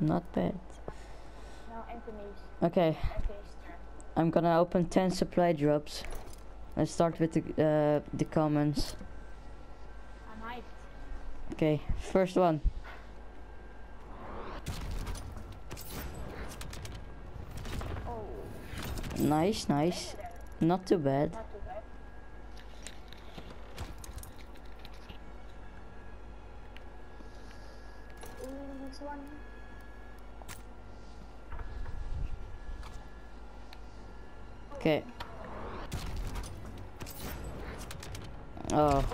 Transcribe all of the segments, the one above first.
Not bad. Now Anthony's. Okay, Anthony's turn. I'm gonna open 10 supply drops. Let's start with the, uh, the commons. I'm hyped. Okay, first one. Oh. Nice, nice. Not too bad. Not too bad. Ooh, next one. Okay. Oh,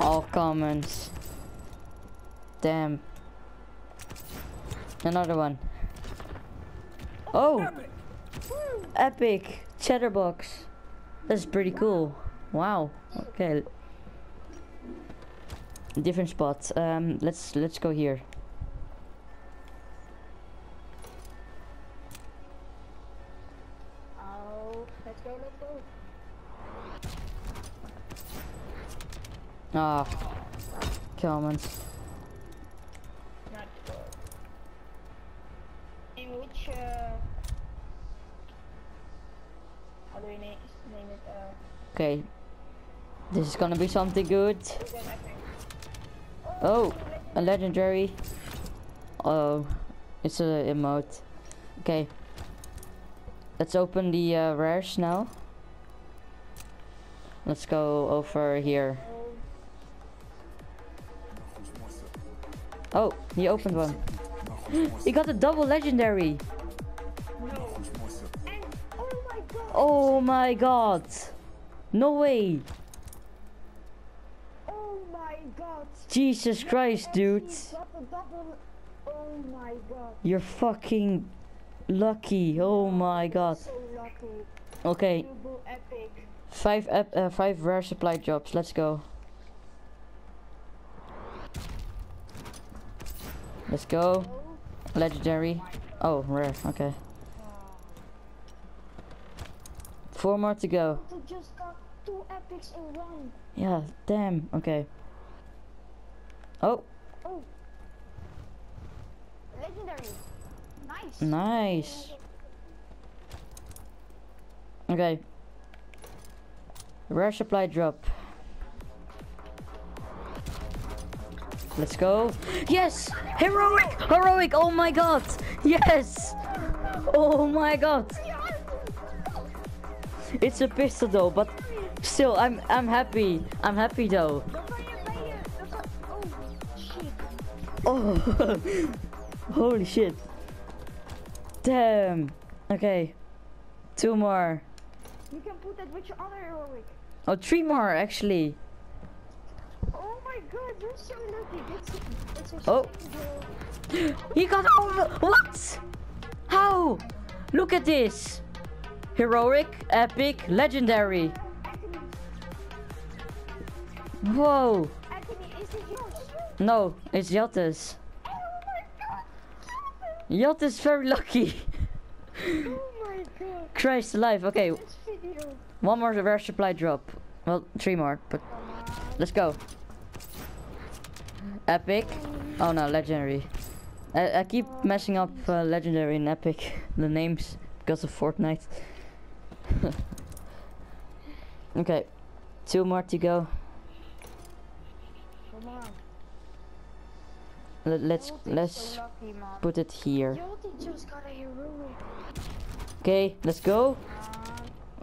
all commons. Damn. Another one. Oh, epic chatterbox. That's pretty cool. Wow. Okay. Different spots. Um, let's let's go here. Go, let's go. Ah, commons. Not good. In which, uh, how do we name, name it? Uh, Okay. This is gonna be something good. is that I think? Oh, a legendary. Oh, it's a emote. Okay. Let's open the uh, rares now. Let's go over here. Oh, he opened one. He got a double legendary. no. And, oh my god. Oh my god. No way. Oh my god. Jesus Christ, dude. Oh my god. You're fucking lucky. Oh my god. So lucky. Okay, five ep uh, five rare supply drops. Let's go. Let's go. Legendary. Oh, rare. Okay. Four more to go. just got two epics in one. Yeah, damn. Okay. Oh, Oh. Legendary. Nice. nice. Okay. Rare supply drop. Let's go. Yes! Heroic! Heroic! Oh my god! Yes! Oh my god! It's a pistol though, but still I'm I'm happy. I'm happy though. The fire player. The fi- shit. Oh holy shit. Damn. Okay. Two more. You can put that with your other heroic. Oh, three more actually. Oh my god, you're so lucky. That's, that's Oh. He got over. What? How? Look at this. Heroic, epic, legendary. Whoa. Anthony, is it yours? No, it's Yattes. Yattes is very lucky. Oh my god. Christ alive. Okay, one more rare supply drop. Well, three more, but let's go. Epic. Oh no, legendary. I, I keep messing up uh, legendary and epic, the names, because of Fortnite. okay, two more to go. Let's let's put it here. Okay, let's go.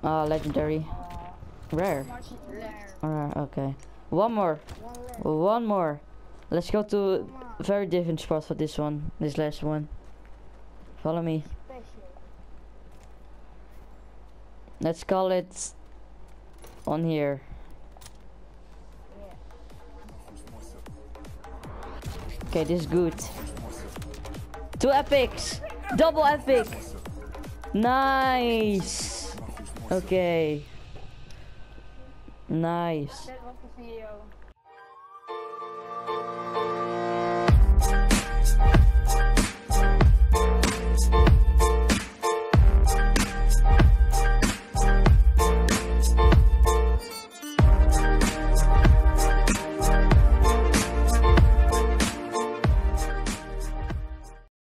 Ah, legendary, uh, rare. rare. Alright, okay. One more, One more. Let's go to very different spot for this one, this last one. Follow me. Let's call it on here. Okay, this is good. Two epics! Double epic! Nice! Okay. Nice.